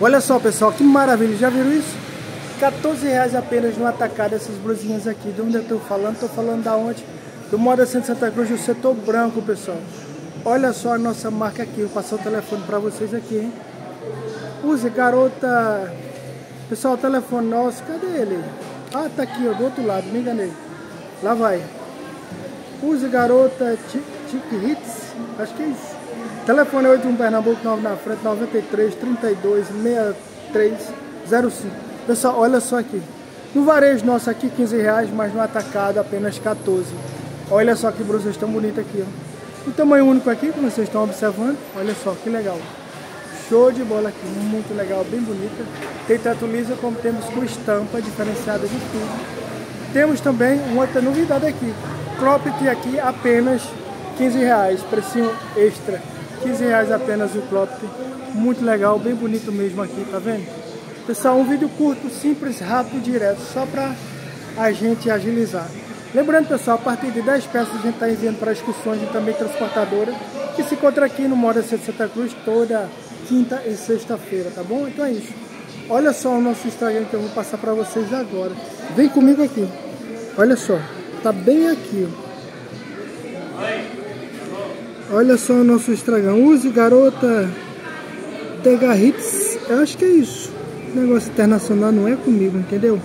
Olha só, pessoal, que maravilha. Já viram isso? 14 reais apenas no atacado essas blusinhas aqui. De onde eu tô falando? Tô falando da onde? Do Moda Centro Santa Cruz, do setor branco, pessoal. Olha só a nossa marca aqui. Vou passar o telefone para vocês aqui, hein? Use, garota. Pessoal, o telefone nosso, cadê ele? Ah, tá aqui, ó, do outro lado, me enganei. Lá vai. Use, garota, Tic Hits. Acho que é isso. Telefone é 81 Pernambuco, 9 na frente, 93 32 6305. Pessoal, olha só aqui. No varejo nosso aqui, 15 reais, mas no atacado apenas 14. Olha só que brusas tão bonitas aqui, ó. O tamanho único aqui, como vocês estão observando. Olha só, que legal. Show de bola aqui, muito legal, bem bonita. Tem tanto lisa como temos com estampa diferenciada de tudo. Temos também uma outra novidade aqui. Cropped aqui apenas 15 reais, precinho extra. 15 reais apenas o cropped. Muito legal, bem bonito mesmo aqui, tá vendo? Pessoal, um vídeo curto, simples, rápido, direto, só para a gente agilizar. Lembrando, pessoal, a partir de 10 peças a gente está enviando para excursões e também transportadora, que se encontra aqui no Moda Centro Santa Cruz toda quinta e sexta-feira, tá bom? Então é isso. Olha só o nosso Instagram que eu vou passar para vocês agora. Vem comigo aqui. Olha só, tá bem aqui, ó. Olha só o nosso Instagram. Use garota Tegarritz. Eu acho que é isso. Negócio internacional não é comigo, entendeu?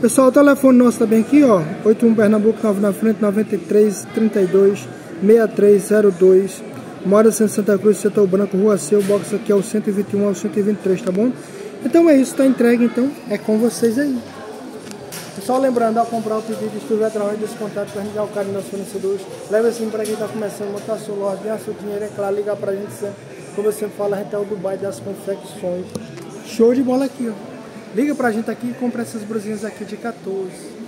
Pessoal, o telefone nosso também aqui, ó. 81 Pernambuco, 9 na frente, 93 32 6302. Mora em Santa Cruz, setor branco, rua C. O box aqui é o 121 ao 123, tá bom? Então é isso, tá entregue, então é com vocês aí. Só lembrando, ao comprar o pedido, estiver através desse contato para ligar o cara dos fornecedores, leve assim para quem está começando a montar seu loja, ganhar seu dinheiro, é claro, ligar para a gente sempre, como eu sempre falo, a gente é o Dubai das confecções. Show de bola aqui, ó. Liga para a gente aqui e compra essas brusinhas aqui de 14.